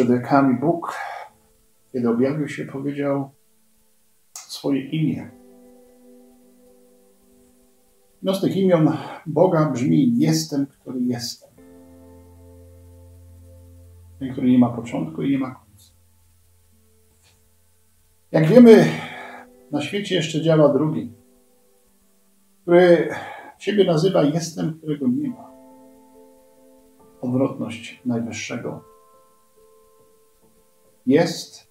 Przed wiekami Bóg, kiedy objawił się, powiedział swoje imię. Jedno z tych imion Boga brzmi Jestem, który jestem. Ten, który nie ma początku i nie ma końca. Jak wiemy, na świecie jeszcze działa drugi, który siebie nazywa Jestem, którego nie ma. Odwrotność Najwyższego. Jest,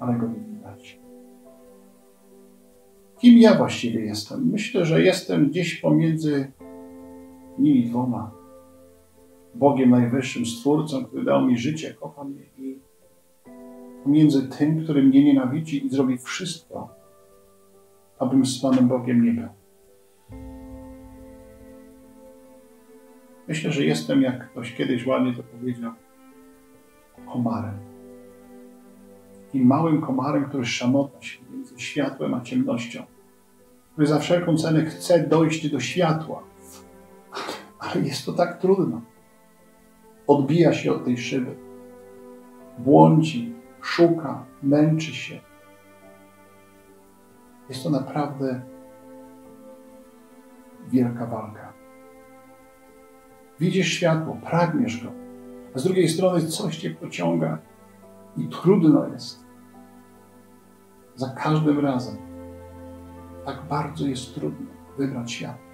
ale go nie widać. Kim ja właściwie jestem? Myślę, że jestem gdzieś pomiędzy nimi dwoma. Bogiem Najwyższym, Stwórcą, który dał mi życie, kocha mnie i pomiędzy tym, który mnie nienawidzi i zrobi wszystko, abym z Panem Bogiem nie był. Myślę, że jestem, jak ktoś kiedyś ładnie to powiedział, komarem. I małym komarem, który szamota się między światłem a ciemnością, który za wszelką cenę chce dojść do światła. Ale jest to tak trudno. Odbija się od tej szyby. Błądzi, szuka, męczy się. Jest to naprawdę wielka walka. Widzisz światło, pragniesz go, a z drugiej strony coś cię pociąga i trudno jest. Za każdym razem tak bardzo jest trudno wybrać światło.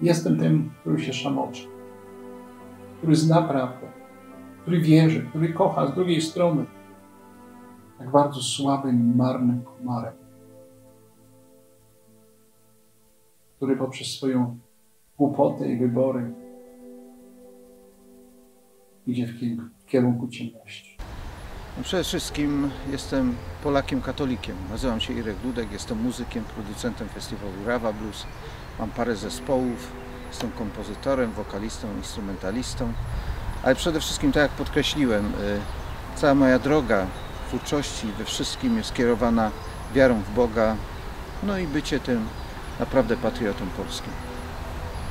Jestem tym, który się szamoczy, który zna prawdę, który wierzy, który kocha, z drugiej strony tak bardzo słabym, marnym komarem, który poprzez swoją głupotę i wybory idzie w kierunku ciemności. No przede wszystkim jestem Polakiem katolikiem. Nazywam się Irek Dudek, jestem muzykiem, producentem festiwalu Rawa Blues. Mam parę zespołów, jestem kompozytorem, wokalistą, instrumentalistą. Ale przede wszystkim, tak jak podkreśliłem, y, cała moja droga twórczości we wszystkim jest skierowana wiarą w Boga, no i bycie tym naprawdę patriotą polskim.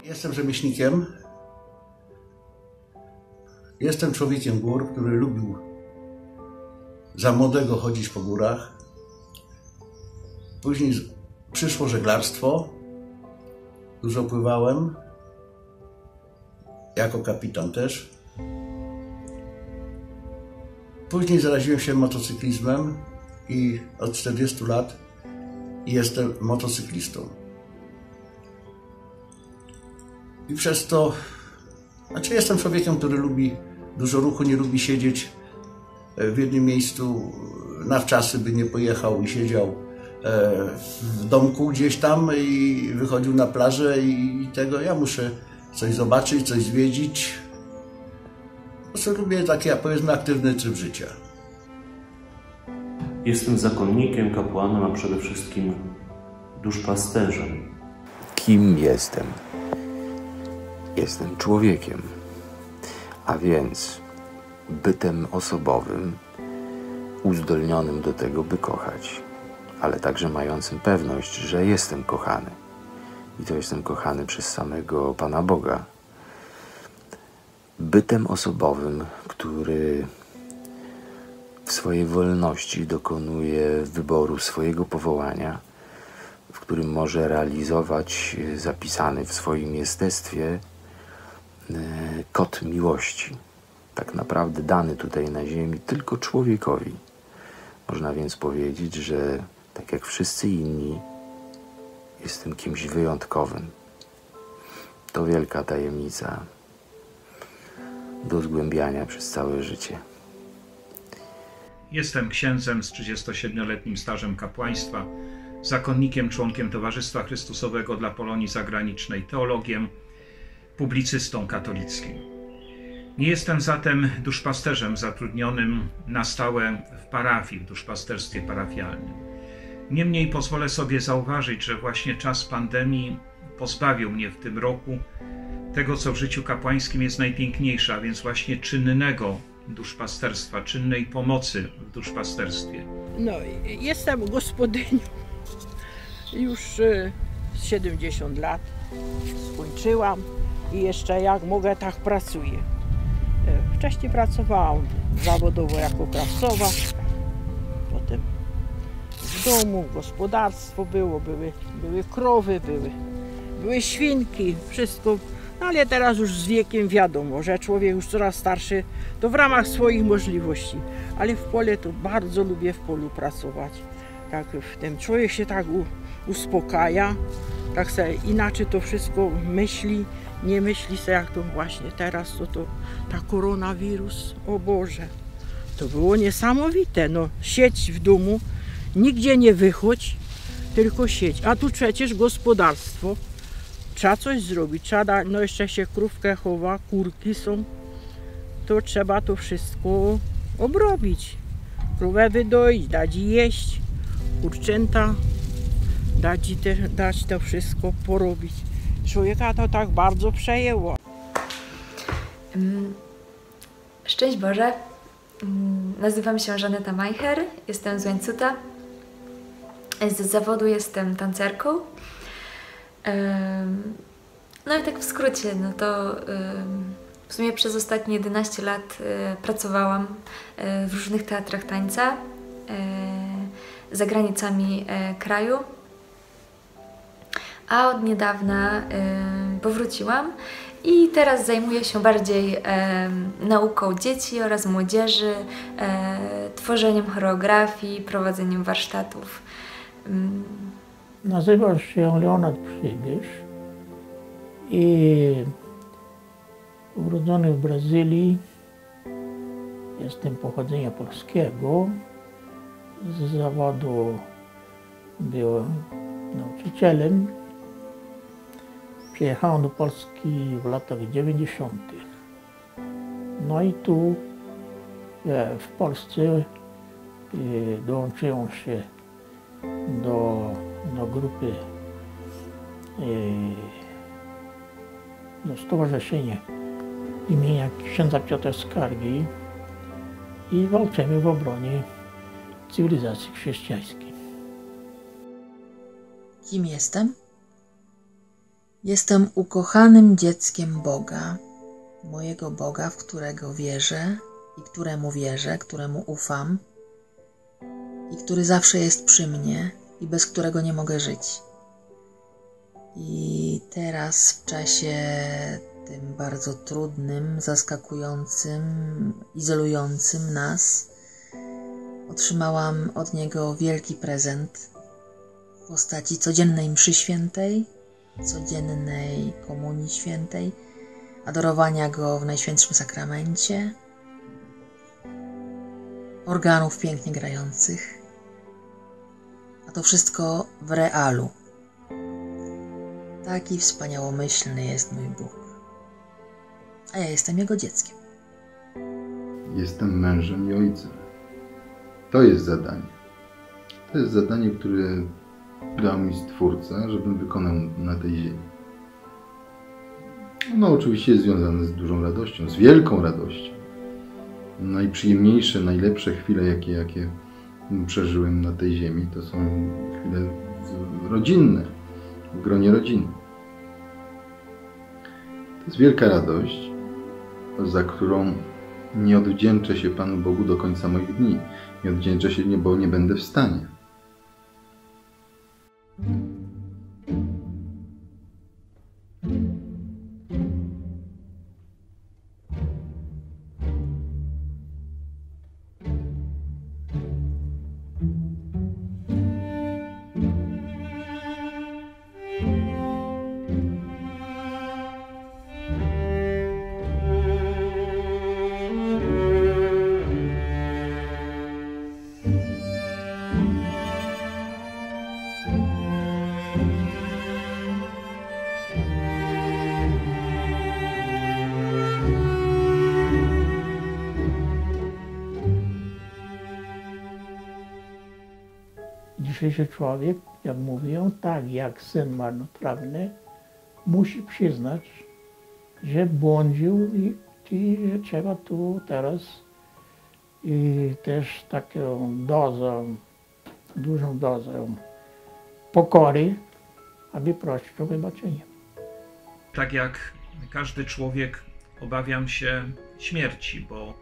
Jestem rzemieślnikiem. Jestem człowiekiem gór, który lubił za młodego chodzić po górach. Później przyszło żeglarstwo. Dużo pływałem. Jako kapitan też. Później zaraziłem się motocyklizmem i od 40 lat jestem motocyklistą. I przez to, znaczy jestem człowiekiem, który lubi dużo ruchu, nie lubi siedzieć w jednym miejscu na wczasy by nie pojechał i siedział e, w domku gdzieś tam i wychodził na plażę i tego. Ja muszę coś zobaczyć, coś zwiedzić. Po prostu lubię taki, powiedzmy, aktywny tryb życia. Jestem zakonnikiem, kapłanem, a przede wszystkim duszpasterzem. Kim jestem? Jestem człowiekiem, a więc bytem osobowym, uzdolnionym do tego, by kochać, ale także mającym pewność, że jestem kochany. I to jestem kochany przez samego Pana Boga. Bytem osobowym, który w swojej wolności dokonuje wyboru swojego powołania, w którym może realizować zapisany w swoim jestestwie kod miłości tak naprawdę dany tutaj na Ziemi tylko człowiekowi. Można więc powiedzieć, że tak jak wszyscy inni, jestem kimś wyjątkowym. To wielka tajemnica do zgłębiania przez całe życie. Jestem księdzem z 37-letnim stażem kapłaństwa, zakonnikiem, członkiem Towarzystwa Chrystusowego dla Polonii Zagranicznej, teologiem, publicystą katolickim. Nie jestem zatem duszpasterzem zatrudnionym na stałe w parafii, w duszpasterstwie parafialnym. Niemniej pozwolę sobie zauważyć, że właśnie czas pandemii pozbawił mnie w tym roku tego, co w życiu kapłańskim jest najpiękniejsze, a więc właśnie czynnego duszpasterstwa, czynnej pomocy w duszpasterstwie. No, jestem gospodynią już 70 y, lat. Skończyłam i jeszcze jak mogę, tak pracuję wcześniej pracowałam zawodowo jako krawcowa. Potem w domu gospodarstwo było, były, były krowy, były, były świnki, wszystko. No ale teraz już z wiekiem wiadomo, że człowiek już coraz starszy, to w ramach swoich możliwości. Ale w pole to bardzo lubię w polu pracować. Tak w tym człowiek się tak u, uspokaja, tak sobie inaczej to wszystko myśli, nie myśli sobie jak to właśnie teraz, to, to ta koronawirus, o Boże. To było niesamowite, no sieć w domu, nigdzie nie wychodź, tylko sieć. A tu przecież gospodarstwo, trzeba coś zrobić, trzeba dać, no jeszcze się krówkę chowa, kurki są, to trzeba to wszystko obrobić. Krówę wydoić, dać jeść, kurczęta, dać, dać to wszystko porobić. Człowieka to tak bardzo przejęło. Szczęść Boże. Nazywam się Żaneta Majcher, jestem z Łańcuta. Z zawodu jestem tancerką. No i tak w skrócie, no to w sumie przez ostatnie 11 lat e, pracowałam e, w różnych teatrach tańca e, za granicami kraju. A od niedawna em, powróciłam i teraz zajmuję się bardziej nauką dzieci oraz młodzieży, e, tworzeniem choreografii, prowadzeniem warsztatów. Mm, Nazywam się Leonard Przybysz i urodzony w Brazylii. Jestem pochodzenia polskiego. Z zawodu byłem nauczycielem. Przyjechałem do Polski w latach 90. No i tu e, w Polsce e, dołączyłem się do, do grupy, e, do stowarzyszenia imienia księdza Piotra Skargi i walczymy w obronie cywilizacji chrześcijańskiej. Kim jestem? Jestem ukochanym dzieckiem Boga, mojego Boga, w którego wierzę i któremu wierzę, któremu ufam i który zawsze jest przy mnie i bez którego nie mogę żyć. I teraz w czasie tym bardzo trudnym, zaskakującym, izolującym nas, otrzymałam od niego wielki prezent w postaci codziennej mszy świętej, codziennej komunii świętej, adorowania go w Najświętszym Sakramencie, organów pięknie grających, a to wszystko w realu. Taki wspaniałomyślny jest mój Bóg, a ja jestem Jego dzieckiem. Jestem mężem i ojcem. To jest zadanie. To jest zadanie, które dał mi Stwórca, żebym wykonał na tej ziemi. No oczywiście jest związane z dużą radością, z wielką radością. Najprzyjemniejsze, najlepsze chwile, jakie, jakie przeżyłem na tej ziemi, to są chwile rodzinne, w gronie rodziny. To jest wielka radość, za którą nie odwdzięczę się Panu Bogu do końca moich dni. Nie odwdzięczę się, bo nie będę w stanie. Mm-hmm. Dzisiejszy człowiek, jak mówią, tak jak syn marnotrawny, musi przyznać, że błądził i, i że trzeba tu teraz i też taką dozę, dużą dozę pokory, aby prosić o wybaczenie. Tak jak każdy człowiek, obawiam się, śmierci, bo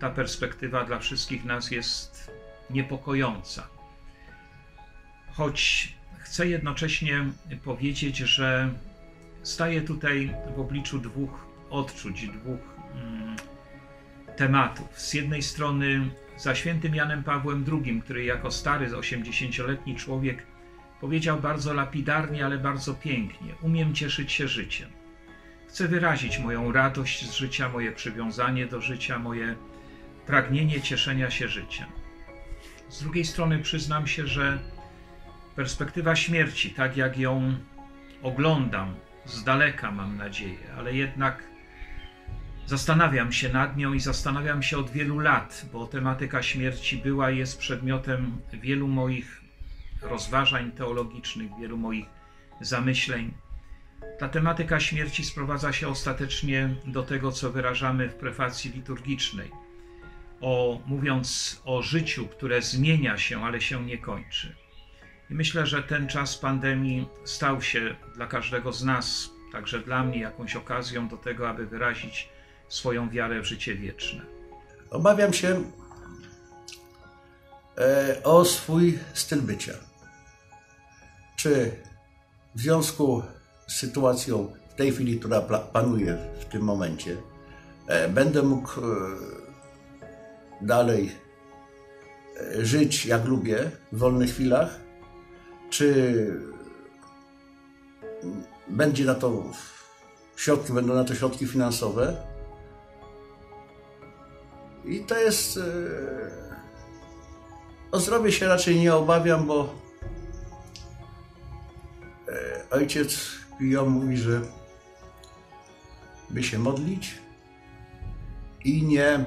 ta perspektywa dla wszystkich nas jest niepokojąca. Choć chcę jednocześnie powiedzieć, że staję tutaj w obliczu dwóch odczuć, dwóch mm, tematów. Z jednej strony za świętym Janem Pawłem II, który jako stary, 80-letni człowiek powiedział bardzo lapidarnie, ale bardzo pięknie: Umiem cieszyć się życiem. Chcę wyrazić moją radość z życia, moje przywiązanie do życia, moje pragnienie cieszenia się życiem. Z drugiej strony przyznam się, że perspektywa śmierci, tak jak ją oglądam, z daleka mam nadzieję, ale jednak zastanawiam się nad nią i zastanawiam się od wielu lat, bo tematyka śmierci była i jest przedmiotem wielu moich rozważań teologicznych, wielu moich zamyśleń. Ta tematyka śmierci sprowadza się ostatecznie do tego, co wyrażamy w prefacji liturgicznej, o, mówiąc o życiu, które zmienia się, ale się nie kończy. I myślę, że ten czas pandemii stał się dla każdego z nas, także dla mnie, jakąś okazją do tego, aby wyrazić swoją wiarę w życie wieczne. Obawiam się e, o swój styl bycia. Czy w związku z sytuacją w tej chwili, która panuje w tym momencie, e, będę mógł e, dalej żyć jak lubię w wolnych chwilach, czy będzie na to środki, będą na to środki finansowe. I to jest. O zdrowie się raczej nie obawiam, bo ojciec Pio mówi, że by się modlić i nie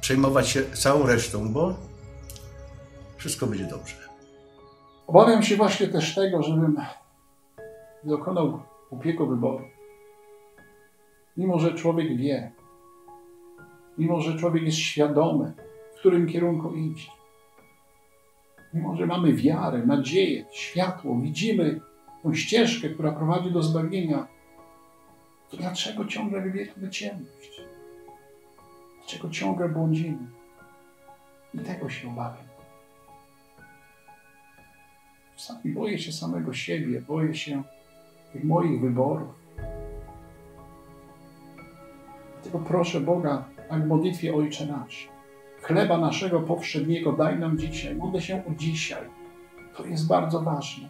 przejmować się całą resztą, bo wszystko będzie dobrze. Obawiam się właśnie też tego, żebym dokonał głupiego wyboru. Mimo, że człowiek wie, mimo, że człowiek jest świadomy, w którym kierunku iść, mimo, że mamy wiarę, nadzieję, światło, widzimy tą ścieżkę, która prowadzi do zbawienia, to dlaczego ciągle wybieramy ciemność? Dlaczego ciągle błądzimy? I tego się obawiam. Czasami boję się samego siebie, boję się tych moich wyborów. Dlatego proszę Boga, jak w modlitwie Ojcze Nasz, chleba naszego powszedniego daj nam dzisiaj. Modlę się o dzisiaj. To jest bardzo ważne.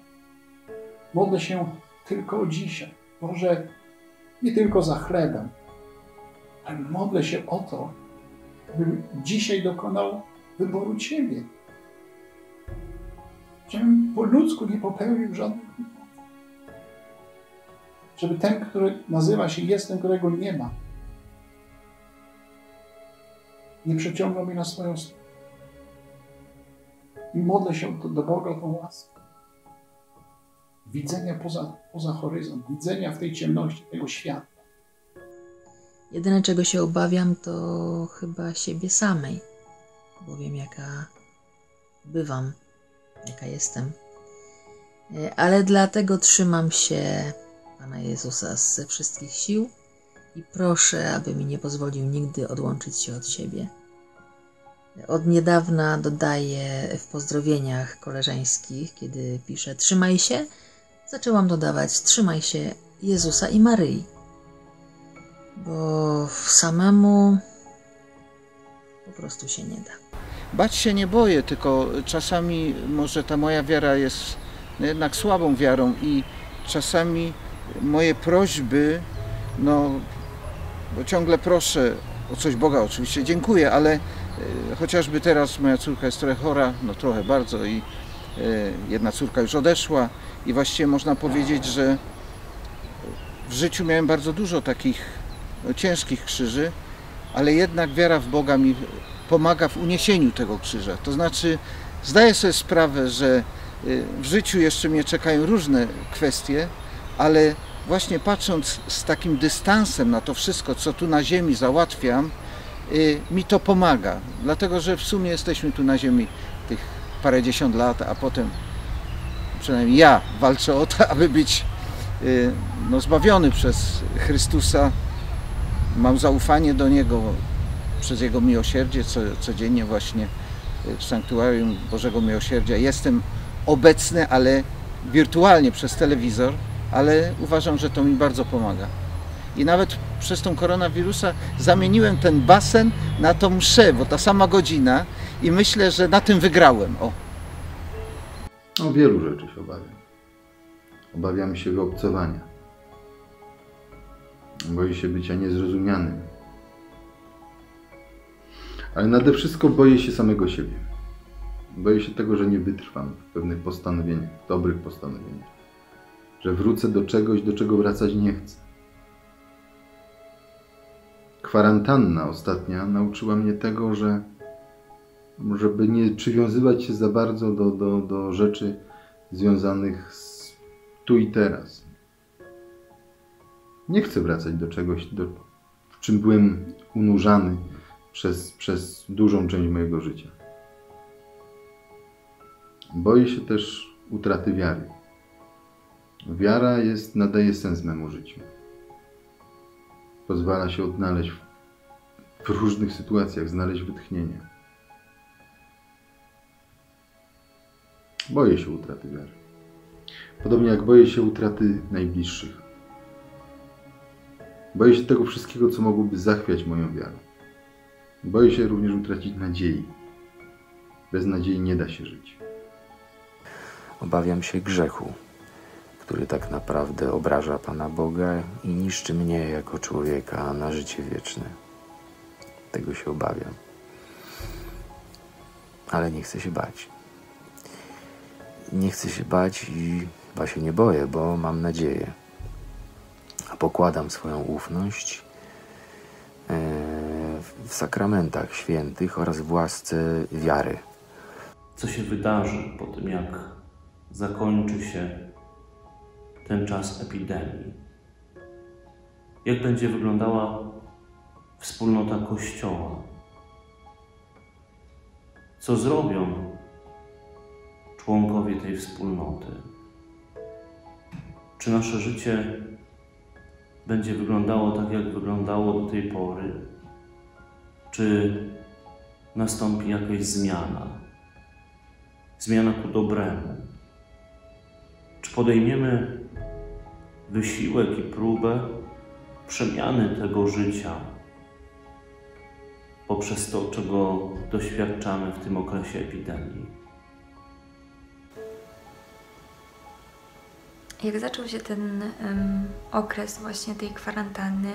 Modlę się tylko o dzisiaj. Może nie tylko za chlebem, ale modlę się o to, bym dzisiaj dokonał wyboru Ciebie żebym po ludzku nie popełnił żadnych. Żeby ten, który nazywa się jestem, którego nie ma, nie przeciągnął mnie na swoją stronę. I modlę się do, Boga o tą łaskę. Widzenia poza, poza horyzont, widzenia w tej ciemności tego świata. Jedyne, czego się obawiam, to chyba siebie samej, bo wiem, jaka bywam jaka jestem. E, ale dlatego trzymam się Pana Jezusa ze wszystkich sił i proszę, aby mi nie pozwolił nigdy odłączyć się od siebie. Od niedawna dodaję w pozdrowieniach koleżeńskich, kiedy piszę trzymaj się, zaczęłam dodawać trzymaj się Jezusa i Maryi. Bo samemu po prostu się nie da. Bać się nie boję, tylko czasami może ta moja wiara jest jednak słabą wiarą i czasami moje prośby, no bo ciągle proszę o coś Boga, oczywiście dziękuję, ale e, chociażby teraz moja córka jest trochę chora, no trochę bardzo i e, jedna córka już odeszła i właściwie można powiedzieć, że w życiu miałem bardzo dużo takich no, ciężkich krzyży, ale jednak wiara w Boga mi pomaga w uniesieniu tego krzyża. To znaczy, zdaję sobie sprawę, że y, w życiu jeszcze mnie czekają różne kwestie, ale właśnie patrząc z takim dystansem na to wszystko, co tu na ziemi załatwiam, y, mi to pomaga. Dlatego, że w sumie jesteśmy tu na ziemi tych parędziesiąt lat, a potem przynajmniej ja walczę o to, aby być y, no, zbawiony przez Chrystusa mam zaufanie do Niego przez Jego miłosierdzie, co, codziennie właśnie w Sanktuarium Bożego Miłosierdzia jestem obecny, ale wirtualnie przez telewizor, ale uważam, że to mi bardzo pomaga. I nawet przez tą koronawirusa zamieniłem ten basen na tą mszę, bo ta sama godzina i myślę, że na tym wygrałem. O. O wielu rzeczy się obawiam. Obawiam się wyobcowania. Boję się bycia niezrozumianym. Ale nade wszystko boję się samego siebie. Boję się tego, że nie wytrwam w pewnych postanowieniach, dobrych postanowieniach. Że wrócę do czegoś, do czego wracać nie chcę. Kwarantanna ostatnia nauczyła mnie tego, że żeby nie przywiązywać się za bardzo do, do, do rzeczy związanych z tu i teraz. Nie chcę wracać do czegoś, do, w czym byłem unurzany przez, przez dużą część mojego życia. Boję się też utraty wiary. Wiara jest, nadaje sens memu życiu. Pozwala się odnaleźć w, w różnych sytuacjach, znaleźć wytchnienie. Boję się utraty wiary. Podobnie jak boję się utraty najbliższych. Boję się tego wszystkiego, co mogłoby zachwiać moją wiarę. Boję się również utracić nadziei. Bez nadziei nie da się żyć. Obawiam się grzechu, który tak naprawdę obraża Pana Boga i niszczy mnie jako człowieka na życie wieczne. Tego się obawiam. Ale nie chcę się bać. Nie chcę się bać i chyba się nie boję, bo mam nadzieję. A pokładam swoją ufność w sakramentach świętych oraz w łasce wiary. Co się wydarzy po tym, jak zakończy się ten czas epidemii? Jak będzie wyglądała wspólnota Kościoła? Co zrobią członkowie tej wspólnoty? Czy nasze życie będzie wyglądało tak, jak wyglądało do tej pory? Czy nastąpi jakaś zmiana? Zmiana ku dobremu? Czy podejmiemy wysiłek i próbę przemiany tego życia poprzez to, czego doświadczamy w tym okresie epidemii? Jak zaczął się ten um, okres właśnie tej kwarantanny,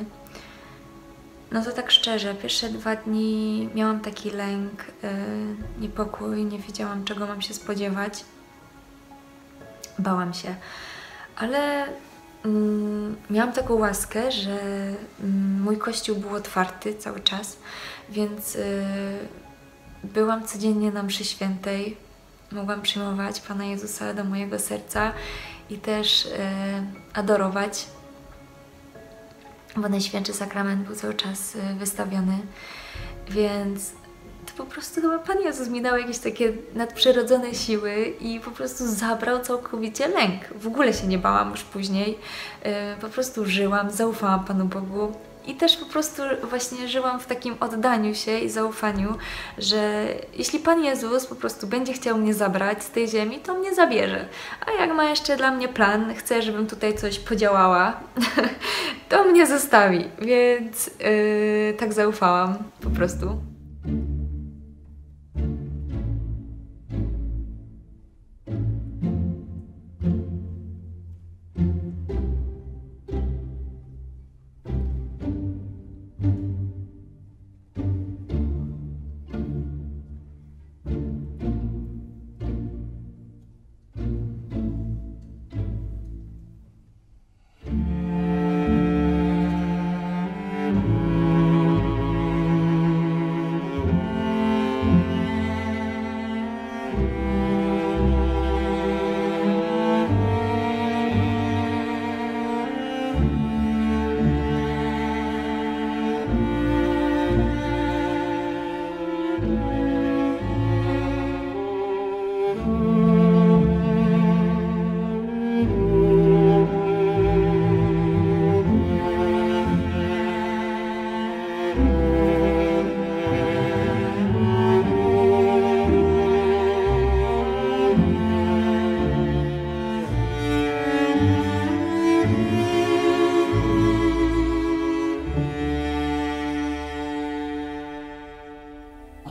no to tak szczerze, pierwsze dwa dni miałam taki lęk, yy, niepokój, nie wiedziałam czego mam się spodziewać. Bałam się, ale mm, miałam taką łaskę, że mm, mój kościół był otwarty cały czas, więc yy, byłam codziennie na mszy świętej, mogłam przyjmować Pana Jezusa do mojego serca i też y, adorować, bo Najświętszy Sakrament był cały czas y, wystawiony, więc to po prostu chyba Pan Jezus mi dał jakieś takie nadprzyrodzone siły i po prostu zabrał całkowicie lęk. W ogóle się nie bałam już później, y, po prostu żyłam, zaufałam Panu Bogu i też po prostu właśnie żyłam w takim oddaniu się i zaufaniu, że jeśli Pan Jezus po prostu będzie chciał mnie zabrać z tej ziemi, to mnie zabierze. A jak ma jeszcze dla mnie plan, chce, żebym tutaj coś podziałała, to mnie zostawi. Więc yy, tak zaufałam po prostu.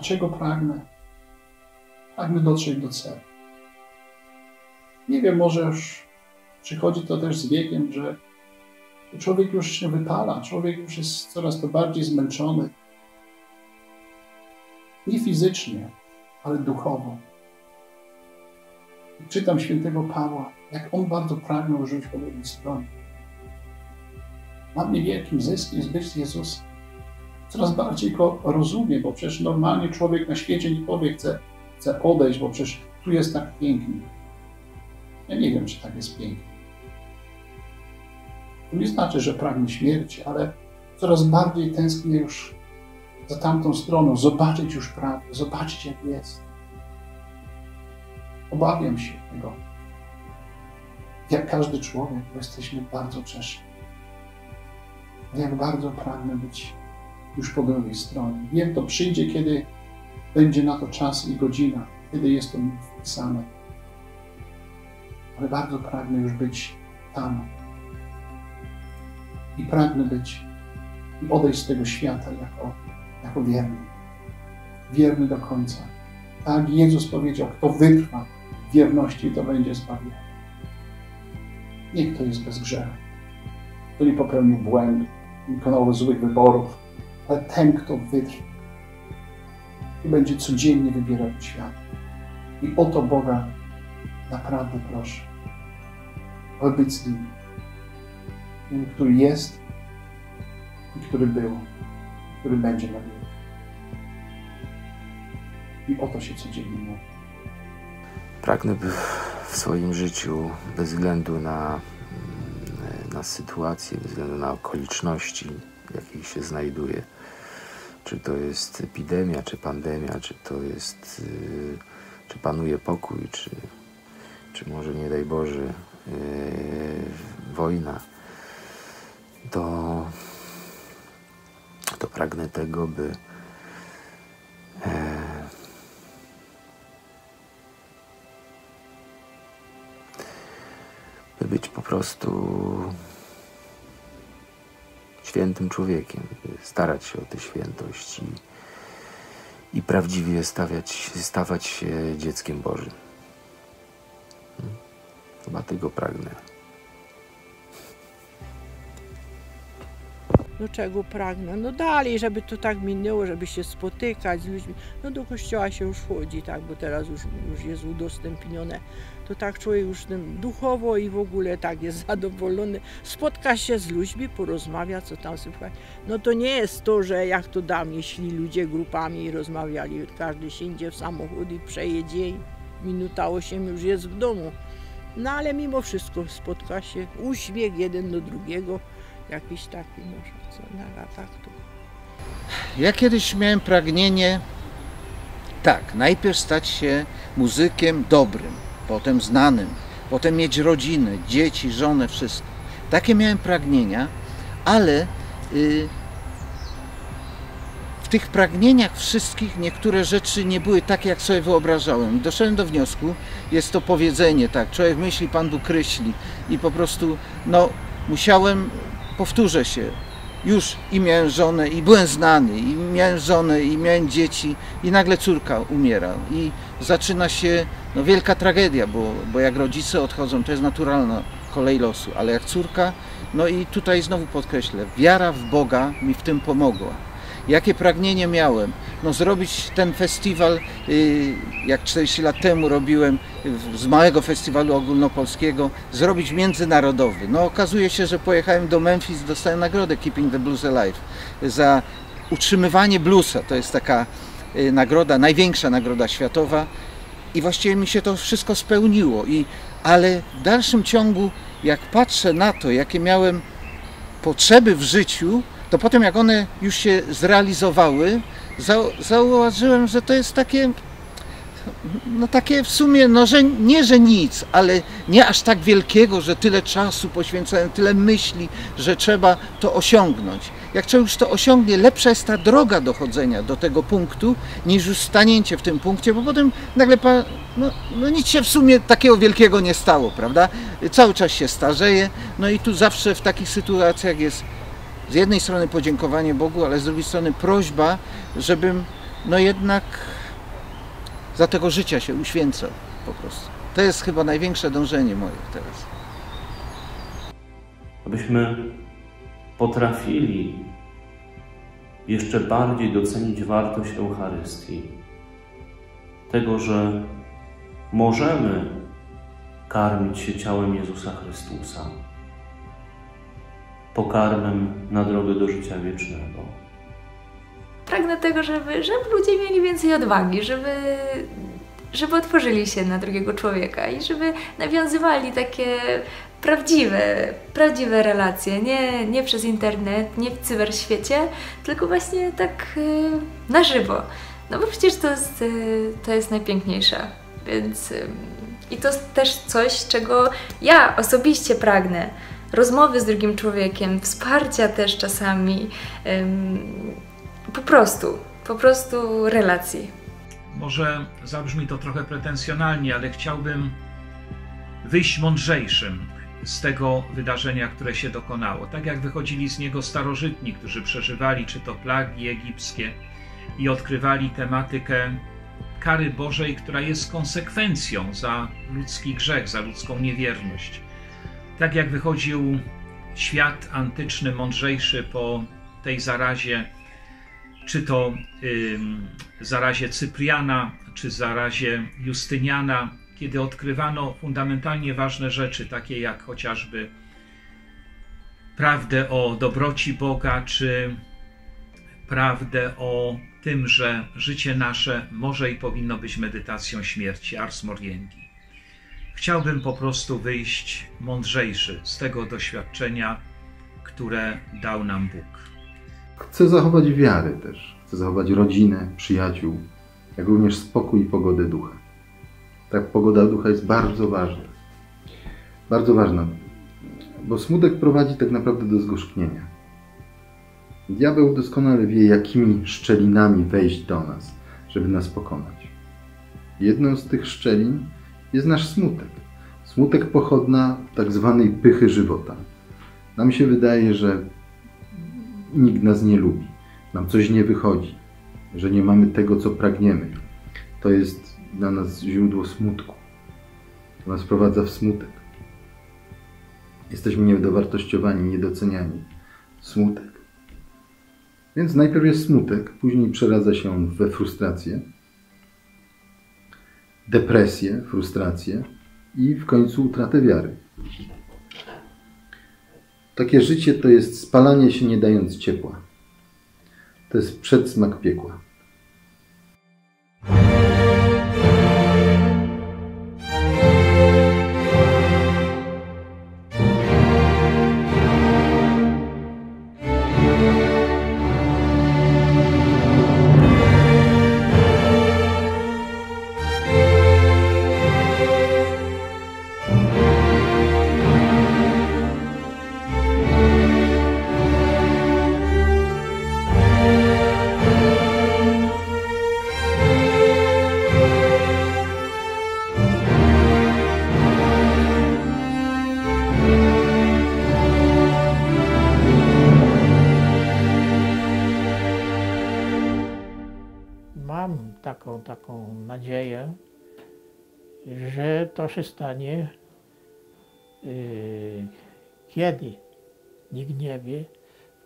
Czego pragnę? Pragnę dotrzeć do celu. Nie wiem, może już przychodzi to też z wiekiem, że człowiek już się wypala, człowiek już jest coraz to bardziej zmęczony. Nie fizycznie, ale duchowo. Czytam świętego Pawła, jak on bardzo pragnął żyć po drugiej stronie. Dla mnie wielkim zyskiem jest z Jezusem. Coraz bardziej go rozumiem, bo przecież normalnie człowiek na świecie nie powie, chce, chce odejść, bo przecież tu jest tak pięknie. Ja nie wiem, czy tak jest pięknie. To nie znaczy, że pragnę śmierci, ale coraz bardziej tęsknię już za tamtą stroną, zobaczyć już prawdę, zobaczyć jak jest. Obawiam się tego. Jak każdy człowiek, bo jesteśmy bardzo grzeszni. Jak bardzo pragnę być już po drugiej stronie. Wiem, to przyjdzie, kiedy będzie na to czas i godzina, kiedy jest to wpisane. Ale bardzo pragnę już być tam. I pragnę być i odejść z tego świata jako, jako wierny. Wierny do końca. Tak Jezus powiedział, kto wytrwa w wierności, to będzie zbawiony. Nie kto jest bez grzechu, kto nie popełnił błędu, nie dokonał złych wyborów, ale ten, kto wytrwa i będzie codziennie wybierał świat. I o to Boga naprawdę proszę, aby być z Nim. Tym, który jest i który był, który będzie na wieki. I o to się codziennie mówi. Pragnę, by w swoim życiu, bez względu na, na sytuację, bez względu na okoliczności, w jakich się znajduję, czy to jest epidemia, czy pandemia, czy to jest, yy, czy panuje pokój, czy, czy może nie daj Boże yy, wojna, to, to pragnę tego, by yy, by być po prostu świętym człowiekiem, starać się o tę świętość i, i prawdziwie stawiać, stawać się dzieckiem Bożym. Hmm? Chyba tego pragnę. No czego pragnę? No dalej, żeby to tak minęło, żeby się spotykać z ludźmi. No do kościoła się już wchodzi, tak, bo teraz już, już jest udostępnione. To tak człowiek już ten duchowo i w ogóle tak jest zadowolony. Spotka się z ludźmi, porozmawia, co tam słychać. No to nie jest to, że jak to dawniej szli ludzie grupami i rozmawiali. Każdy siędzie w samochód i przejedzie i minuta osiem już jest w domu. No ale mimo wszystko spotka się uśmiech jeden do drugiego jakiś taki może co na latach tu. Ja kiedyś miałem pragnienie, tak, najpierw stać się muzykiem dobrym, potem znanym, potem mieć rodzinę, dzieci, żonę, wszystko. Takie miałem pragnienia, ale y, w tych pragnieniach wszystkich niektóre rzeczy nie były takie, jak sobie wyobrażałem. Doszedłem do wniosku, jest to powiedzenie, tak, człowiek myśli, Pan Bóg kryśli i po prostu, no, musiałem powtórzę się, już i miałem żonę, i byłem znany, i miałem żonę, i miałem dzieci, i nagle córka umiera. I zaczyna się no, wielka tragedia, bo, bo jak rodzice odchodzą, to jest naturalna kolej losu, ale jak córka, no i tutaj znowu podkreślę, wiara w Boga mi w tym pomogła. Jakie pragnienie miałem? No zrobić ten festiwal, y, jak 40 lat temu robiłem z małego festiwalu ogólnopolskiego, zrobić międzynarodowy. No okazuje się, że pojechałem do Memphis, dostałem nagrodę Keeping the Blues Alive za utrzymywanie bluesa. To jest taka y, nagroda, największa nagroda światowa i właściwie mi się to wszystko spełniło. I, ale w dalszym ciągu, jak patrzę na to, jakie miałem potrzeby w życiu, to potem jak one już się zrealizowały, zauważyłem, że to jest takie, no takie w sumie, no że nie, że nic, ale nie aż tak wielkiego, że tyle czasu poświęcałem, tyle myśli, że trzeba to osiągnąć. Jak człowiek już to osiągnie, lepsza jest ta droga dochodzenia do tego punktu, niż już stanięcie w tym punkcie, bo potem nagle, no, no nic się w sumie takiego wielkiego nie stało, prawda? Cały czas się starzeje, no i tu zawsze w takich sytuacjach jest z jednej strony podziękowanie Bogu, ale z drugiej strony prośba, żebym no jednak za tego życia się uświęcał po prostu. To jest chyba największe dążenie moje teraz. Abyśmy potrafili jeszcze bardziej docenić wartość Eucharystii. Tego, że możemy karmić się ciałem Jezusa Chrystusa, pokarmem na drogę do życia wiecznego. Pragnę tego, żeby, żeby ludzie mieli więcej odwagi, żeby, żeby otworzyli się na drugiego człowieka i żeby nawiązywali takie prawdziwe, prawdziwe relacje, nie, nie przez internet, nie w cyberświecie, tylko właśnie tak y, na żywo. No bo przecież to jest, y, to jest najpiękniejsze, więc y, i to jest też coś, czego ja osobiście pragnę. Rozmowy z drugim człowiekiem, wsparcia też czasami, po prostu, po prostu relacji. Może zabrzmi to trochę pretensjonalnie, ale chciałbym wyjść mądrzejszym z tego wydarzenia, które się dokonało. Tak jak wychodzili z niego starożytni, którzy przeżywali czy to plagi egipskie i odkrywali tematykę kary Bożej, która jest konsekwencją za ludzki grzech, za ludzką niewierność. Tak jak wychodził świat antyczny, mądrzejszy po tej zarazie, czy to y, zarazie Cypriana, czy zarazie Justyniana, kiedy odkrywano fundamentalnie ważne rzeczy, takie jak chociażby prawdę o dobroci Boga, czy prawdę o tym, że życie nasze może i powinno być medytacją śmierci, Ars Moriendi. Chciałbym po prostu wyjść mądrzejszy z tego doświadczenia, które dał nam Bóg. Chcę zachować wiarę też. Chcę zachować rodzinę, przyjaciół, jak również spokój i pogodę ducha. Ta pogoda ducha jest bardzo ważna. Bardzo ważna, bo smutek prowadzi tak naprawdę do zgorzknienia. Diabeł doskonale wie, jakimi szczelinami wejść do nas, żeby nas pokonać. Jedną z tych szczelin jest nasz smutek. Smutek pochodna tak zwanej pychy żywota. Nam się wydaje, że nikt nas nie lubi, nam coś nie wychodzi, że nie mamy tego, co pragniemy. To jest dla nas źródło smutku. To nas prowadza w smutek. Jesteśmy niedowartościowani, niedoceniani. Smutek. Więc najpierw jest smutek, później przeradza się we frustrację, depresję, frustrację i w końcu utratę wiary. Takie życie to jest spalanie się nie dając ciepła. To jest przedsmak piekła. To się stanie, yy, kiedy, nikt nie wie.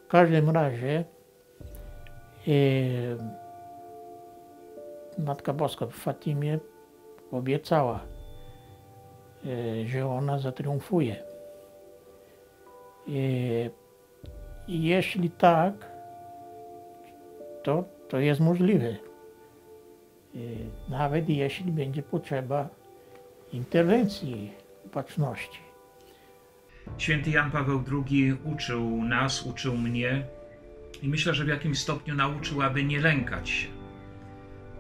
W każdym razie yy, Matka Boska w Fatimie obiecała, yy, że ona zatriumfuje. I jeśli tak, to, to jest możliwe. Nawet jeśli będzie potrzeba interwencji opatrzności. Święty Jan Paweł II uczył nas, uczył mnie i myślę, że w jakimś stopniu nauczył, aby nie lękać się.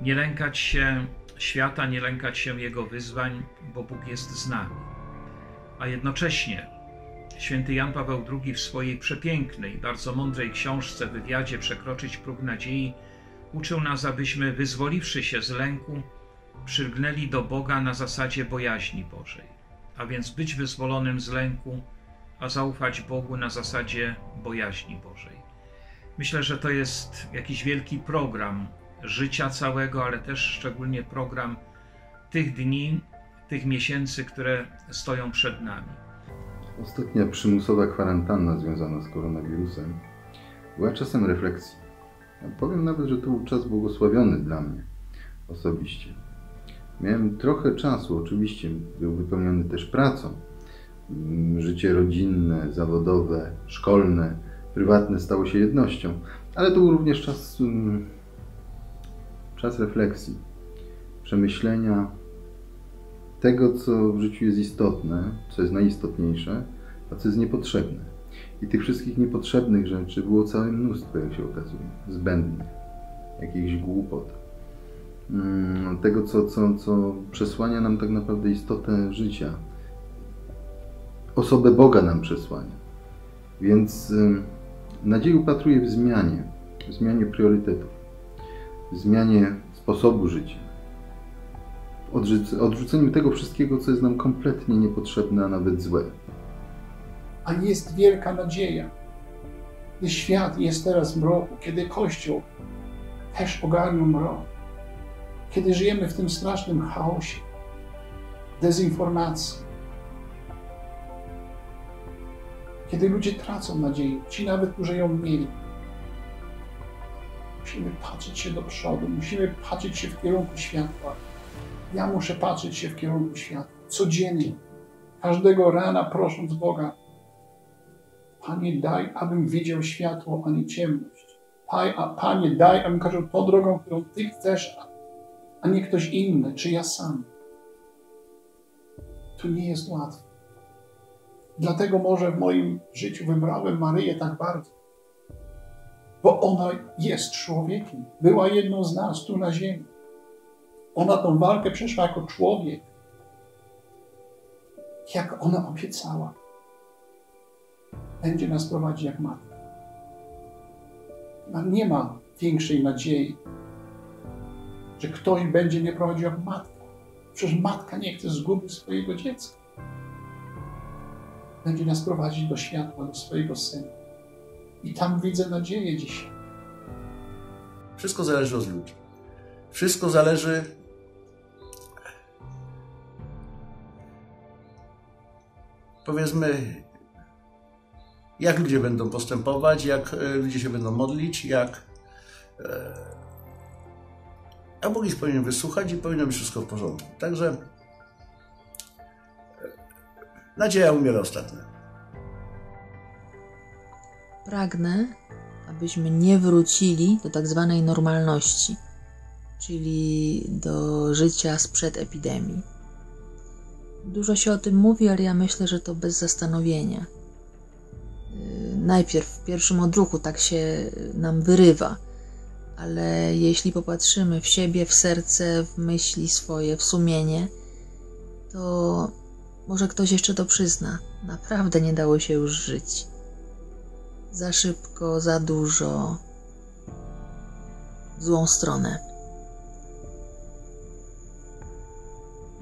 Nie lękać się świata, nie lękać się jego wyzwań, bo Bóg jest z nami. A jednocześnie święty Jan Paweł II w swojej przepięknej, bardzo mądrej książce, wywiadzie Przekroczyć próg nadziei, uczył nas, abyśmy wyzwoliwszy się z lęku, przylgnęli do Boga na zasadzie bojaźni Bożej, a więc być wyzwolonym z lęku, a zaufać Bogu na zasadzie bojaźni Bożej. Myślę, że to jest jakiś wielki program życia całego, ale też szczególnie program tych dni, tych miesięcy, które stoją przed nami. Ostatnia przymusowa kwarantanna związana z koronawirusem była czasem refleksji. Ja powiem nawet, że to był czas błogosławiony dla mnie osobiście. Miałem trochę czasu, oczywiście był wypełniony też pracą. Mm, Życie rodzinne, zawodowe, szkolne, prywatne stało się jednością, ale to był również czas, mm, czas refleksji, przemyślenia tego, co w życiu jest istotne, co jest najistotniejsze, a co jest niepotrzebne. I tych wszystkich niepotrzebnych rzeczy było całe mnóstwo, jak się okazuje, zbędnych, jakichś głupot. Mm, Tego, co, co, co przesłania nam tak naprawdę istotę życia. Osobę Boga nam przesłania. Więc nadzieję upatruję w zmianie, w zmianie priorytetów, w zmianie sposobu życia, w odrzuc- odrzuceniu tego wszystkiego, co jest nam kompletnie niepotrzebne, a nawet złe. A jest wielka nadzieja. Gdy świat jest teraz w mroku, kiedy Kościół też ogarniał mrok, kiedy żyjemy w tym strasznym chaosie, dezinformacji, kiedy ludzie tracą nadzieję, ci nawet, którzy ją mieli. Musimy patrzeć się do przodu, musimy patrzeć się w kierunku światła. Ja muszę patrzeć się w kierunku światła codziennie, każdego rana prosząc Boga, Panie, daj, abym widział światło, a nie ciemność. Panie, daj, abym każał tą drogą, którą Ty chcesz, a- nie ktoś inny, czy ja sam. To nie jest łatwe. Dlatego może w moim życiu wybrałem Maryję tak bardzo. Bo ona jest człowiekiem. Była jedną z nas tu na ziemi. Ona tą walkę przeszła jako człowiek. Jak ona obiecała będzie nas prowadzić jak matka. Nie ma większej nadziei, że ktoś będzie mnie prowadził jak matka. Przecież matka nie chce zguby swojego dziecka. Będzie nas prowadzić do światła, do swojego syna. I tam widzę nadzieję dzisiaj. Wszystko zależy od ludzi. Wszystko zależy. Powiedzmy, jak ludzie będą postępować, jak e, ludzie się będą modlić, jak. E, A ich powinien wysłuchać i powinno być wszystko w porządku. Także. e, Nadzieja umiera ostatnia. Pragnę, abyśmy nie wrócili do tak zwanej normalności, czyli do życia sprzed epidemii. Dużo się o tym mówi, ale ja myślę, że to bez zastanowienia. Yy, Najpierw w pierwszym odruchu tak się nam wyrywa, ale jeśli popatrzymy w siebie, w serce, w myśli swoje, w sumienie, to może ktoś jeszcze to przyzna. Naprawdę nie dało się już żyć za szybko, za dużo, w złą stronę.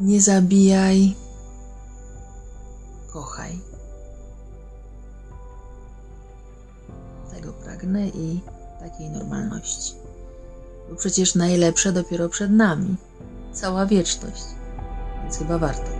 Nie zabijaj, kochaj. Tego pragnę i takiej normalności. Bo przecież najlepsze dopiero przed nami. Cała wieczność. Więc chyba warto.